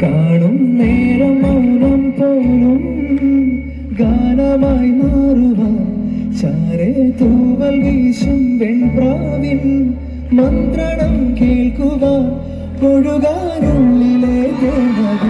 കാണും നേരം മൗനം പോലും ഗാനമായി മാറുവാൻ ചാരെ തൂവൽ വീശും വെൺപ്രാവിൻ മന്ത്രണം കേൾക്കുക ഒഴുകാനുള്ളിലെ നദി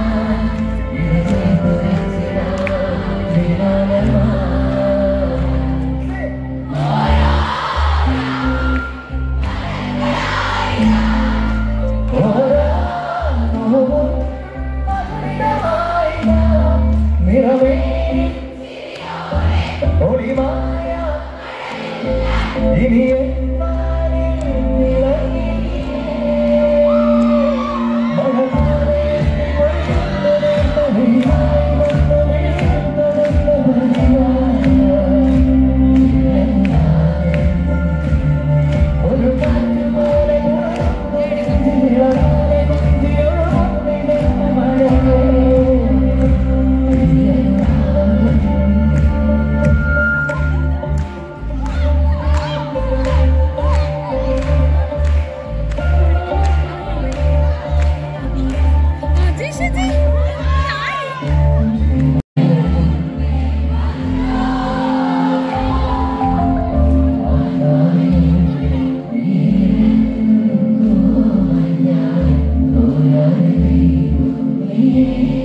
我的妈呀，一米。Amen.